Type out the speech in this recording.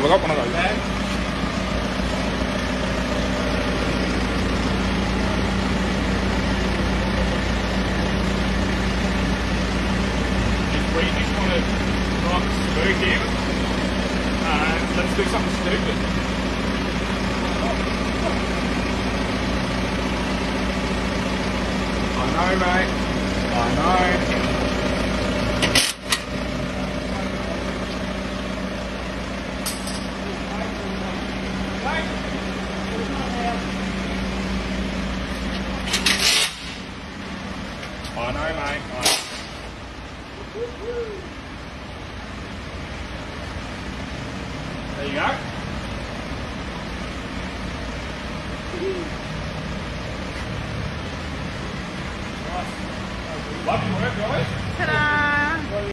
Have I got one of those? If we just want to not spook him, uh, let's do something stupid. I know, mate. I know. On on. There you are. Love you, wherever